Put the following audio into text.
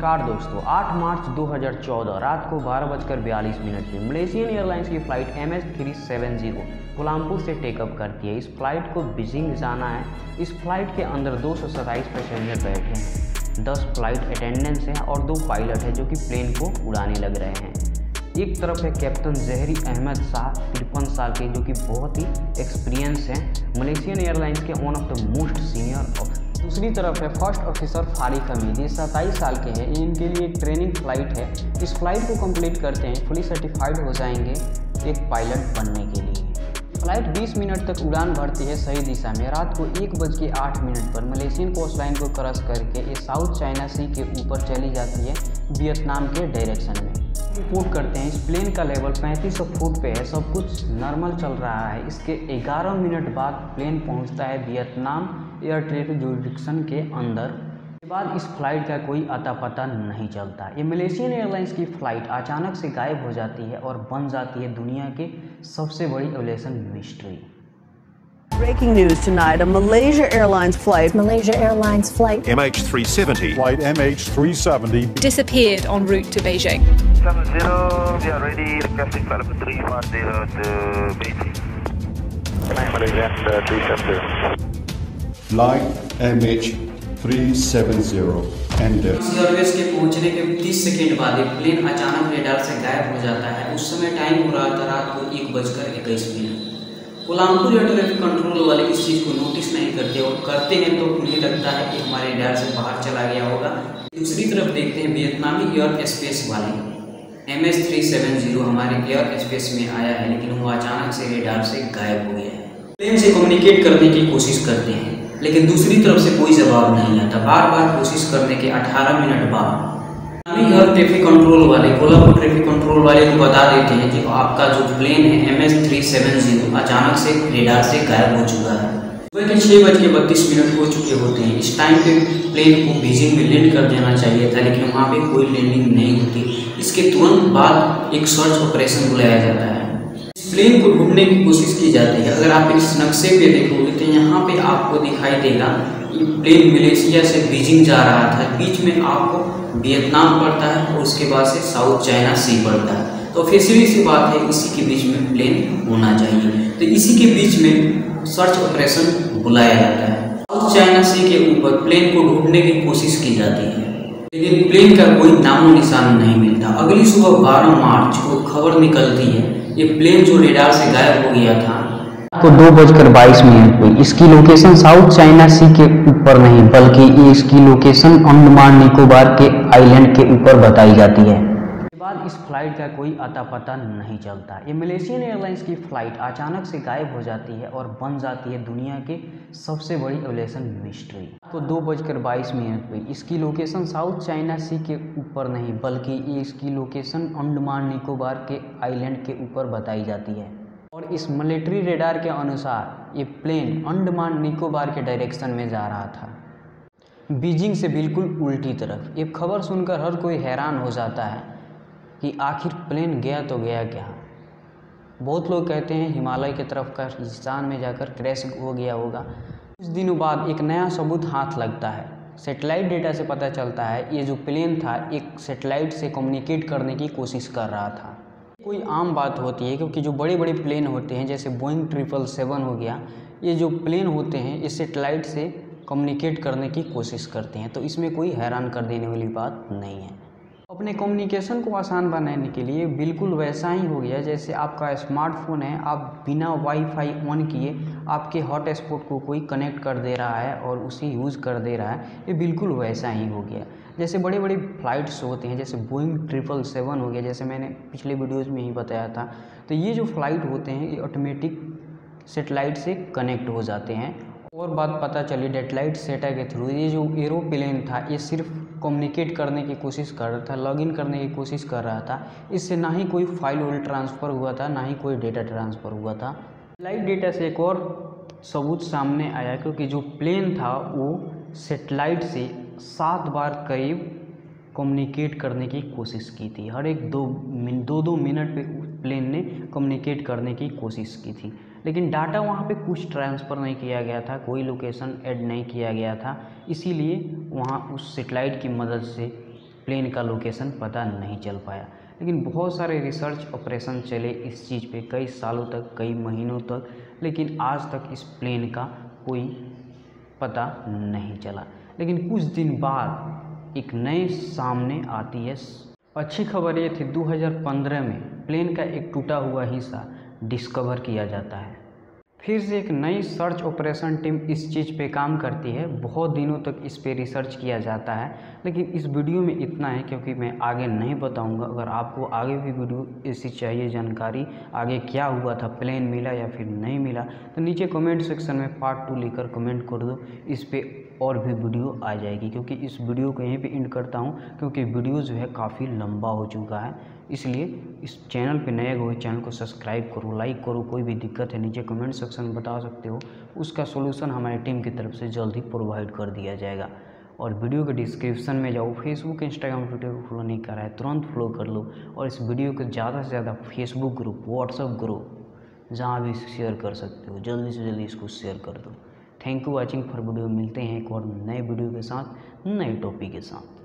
नमस्कार दोस्तों 8 मार्च 2014 रात को बारह बजकर बयालीस मिनट में मलेशियन एयरलाइंस की flight M S three seven zero Kuala Lumpur से टेकअप करती है। इस फ़्लाइट को बीजिंग जाना है। इस फ़्लाइट के अंदर दो सौ सताइस पैसेंजर बैठे हैं। 10 फ़्लाइट अटेंडेंट्स हैं और दो पायलट हैं जो कि प्लेन को उड़ाने लग रहे हैं। एक तरफ़ है कैप्टन जहरी अहमद शाह, तिरपन साल के, जो कि बहुत ही एक्सपीरियंस हैं। मलेशियन एयरलाइंस के one of the most senior दूसरी तरफ़ है, फ़र्स्ट ऑफिसर फारिक हमीद ये सत्ताईस साल के हैं इनके लिए एक ट्रेनिंग फ़्लाइट है। इस फ़्लाइट को कंप्लीट करते हैं फुली सर्टिफाइड हो जाएँगे एक पायलट बनने के लिए। फ़्लाइट 20 मिनट तक उड़ान भरती है सही दिशा में। रात को एक बज के आठ मिनट पर मलेशियन कोस्ट लाइन को क्रॉस करके ये साउथ चाइना सी के ऊपर चली जाती है वियतनाम के डायरेक्शन में। रिपोर्ट करते हैं, इस प्लेन का लेवल 3500 फुट पे है, सब कुछ नॉर्मल चल रहा है। इसके 11 मिनट बाद प्लेन पहुँचता है वियतनाम एयर ट्रैफ़िक जुरिडिक्शन के अंदर के बाद इस फ़्लाइट का कोई अता पता नहीं चलता ये मलेशियन एयरलाइंस की फ़्लाइट अचानक से गायब हो जाती है और बन जाती है दुनिया के सबसे बड़ी aviation mystery Breaking news tonight, a Malaysia Airlines flight. Malaysia Airlines flight MH370. Flight MH370 disappeared en route to Beijing. 70, we are ready, requesting flight number 310 to Beijing. Malaysia 370. Flight M H three seven zero service के पहुँचने के 30 second बाद एक plane अचानक radar से गायब हो जाता है। उस समय टाइम हो रहा था रात को एक बजकर इक्कीस minute. Kuala Lumpur air traffic control वाले इस चीज़ को नोटिस नहीं करते और करते हैं तो उन्हें लगता है कि हमारे रेडार से बाहर चला गया होगा। दूसरी तरफ़ देखते हैं वियतनामी एयर स्पेस वाले। M S three seven zero हमारे एयर स्पेस में आया है, लेकिन वो अचानक से रेडार से गायब हो गया है। प्लेन से कम्युनिकेट करने की कोशिश करते हैं। लेकिन दूसरी तरफ़ से कोई जवाब नहीं आता। बार बार कोशिश करने के 18 मिनट बाद। अभी ट्रैफ़िक कंट्रोल वाले, कोल्हापुर ट्रैफ़िक कंट्रोल वाले को बता देते हैं कि आपका जो प्लेन है M S three seven zero अचानक से रेडार से गायब हो चुका है। सुबह के छः बज के बत्तीस मिनट हो चुके होते हैं। इस टाइम पे प्लेन को बीजिंग में लैंड कर देना चाहिए था, लेकिन वहाँ पे कोई लैंडिंग नहीं होती। इसके तुरंत बाद एक सर्च ऑपरेशन बुलाया जाता है। प्लेन को ढूँढने की कोशिश की जाती है। अगर आप इस नक्शे पे देखोगे तो यहाँ पे आपको दिखाई देगा कि प्लेन मलेशिया से बीजिंग जा रहा था। बीच में आपको वियतनाम पड़ता है और उसके बाद से साउथ चाइना सी पड़ता है। तो ऑफिशियली सी बात है, इसी के बीच में प्लेन होना चाहिए। तो इसी के बीच में सर्च ऑपरेशन बुलाया जाता है। साउथ चाइना सी के ऊपर प्लेन को ढूँढने की कोशिश की जाती है। लेकिन प्लेन का कोई नामो निशान नहीं मिलता। अगली सुबह 12 मार्च को खबर निकलती है ये प्लेन जो रेडार से गायब हो गया था। को दो बजकर बाईस मिनट में इसकी लोकेशन साउथ चाइना सी के ऊपर नहीं, बल्कि इसकी लोकेशन अंडमान निकोबार के आइलैंड के ऊपर बताई जाती है। इस फ़्लाइट का कोई अता पता नहीं चलता। ये मलेशियन एयरलाइंस की फ़्लाइट अचानक से गायब हो जाती है और बन जाती है दुनिया के सबसे बड़ी एविएशन मिस्ट्री। को दो बजकर बाईस मिनट पर इसकी लोकेशन साउथ चाइना सी के ऊपर नहीं, बल्कि इसकी लोकेशन अंडमान निकोबार के आइलैंड के ऊपर बताई जाती है। और इस मिलिट्री रेडार के अनुसार ये प्लेन अंडमान निकोबार के डायरेक्शन में जा रहा था। बीजिंग से बिल्कुल उल्टी तरफ़। ये खबर सुनकर हर कोई हैरान हो जाता है कि आखिर प्लेन गया तो गया क्या? बहुत लोग कहते हैं हिमालय की तरफ़ का राजस्थान में जाकर क्रैश हो गया होगा। कुछ दिनों बाद एक नया सबूत हाथ लगता है। सेटेलाइट डेटा से पता चलता है, ये जो प्लेन था, एक सेटेलाइट से कम्युनिकेट करने की कोशिश कर रहा था। कोई आम बात होती है, क्योंकि जो बड़े बड़े प्लेन होते हैं, जैसे बोइंग ट्रिपल सेवन हो गया, ये जो प्लेन होते हैं, ये सेटेलाइट से कम्युनिकेट करने की कोशिश करते हैं तो इसमें कोई हैरान कर देने वाली बात नहीं है। अपने कम्युनिकेशन को आसान बनाने के लिए बिल्कुल वैसा ही हो गया जैसे आपका स्मार्टफ़ोन है, आप बिना वाईफाई ऑन किए आपके हॉटस्पॉट को कोई कनेक्ट कर दे रहा है और उसे यूज़ कर दे रहा है, ये बिल्कुल वैसा ही हो गया जैसे बड़े बड़े फ्लाइट्स होते हैं, जैसे बोइंग ट्रिपल सेवन हो गया, जैसे मैंने पिछले वीडियोज़ में ही बताया था तो ये जो फ़्लाइट होते हैं, ये ऑटोमेटिक सेटेलाइट से कनेक्ट हो जाते हैं। और बात पता चली डेटलाइट सेटा के थ्रू। ये जो एरोप्लेन था, ये सिर्फ़ कम्युनिकेट करने की कोशिश कर रहा था लॉगिन करने की कोशिश कर रहा था। इससे ना ही कोई फ़ाइल वोल ट्रांसफ़र हुआ था, ना ही कोई डेटा ट्रांसफ़र हुआ था। लाइट डेटा से एक और सबूत सामने आया, क्योंकि जो प्लेन था, वो सेटेलाइट से सात बार करीब कम्युनिकेट करने की कोशिश की थी। हर एक दो दो दो मिनट पे प्लेन ने कम्युनिकेट करने की कोशिश की थी। लेकिन डाटा वहाँ पे कुछ ट्रांसफ़र नहीं किया गया था, कोई लोकेशन ऐड नहीं किया गया था, इसीलिए वहाँ उस सेटेलाइट की मदद से प्लेन का लोकेशन पता नहीं चल पाया। लेकिन बहुत सारे रिसर्च ऑपरेशन चले इस चीज़ पे, कई सालों तक, कई महीनों तक, लेकिन आज तक इस प्लेन का कोई पता नहीं चला। लेकिन कुछ दिन बाद एक नए सामने आती है। अच्छी खबर ये थी 2015 में प्लेन का एक टूटा हुआ हिस्सा डिस्कवर किया जाता है। फिर से एक नई सर्च ऑपरेशन टीम इस चीज़ पे काम करती है। बहुत दिनों तक इस पे रिसर्च किया जाता है। लेकिन इस वीडियो में इतना है क्योंकि मैं आगे नहीं बताऊँगा। अगर आपको आगे भी वीडियो ऐसी चाहिए जानकारी, आगे क्या हुआ था प्लेन मिला या फिर नहीं मिला तो नीचे कमेंट सेक्शन में पार्ट टू लिखकर कमेंट कर दो। इस पर और भी वीडियो आ जाएगी, क्योंकि इस वीडियो को यहीं पे इंड करता हूँ, क्योंकि वीडियो जो है काफ़ी लंबा हो चुका है। इसलिए इस चैनल पे नए हुए चैनल को सब्सक्राइब करो लाइक करो, कोई भी दिक्कत है, नीचे कमेंट सेक्शन में बता सकते हो। उसका सोल्यूशन हमारी टीम की तरफ़ से जल्द ही प्रोवाइड कर दिया जाएगा। और वीडियो के डिस्क्रिप्शन में जाओ फेसबुक इंस्टाग्राम ट्विटर को फॉलो नहीं कर है, तुरंत फॉलो कर लो। और इस वीडियो को ज़्यादा से ज़्यादा फेसबुक ग्रुप व्हाट्सअप ग्रुप जहाँ भी शेयर कर सकते हो, जल्दी से जल्दी इसको शेयर कर दो। Thank you watching for video मिलते हैं एक और नए वीडियो के साथ, नए टॉपिक के साथ।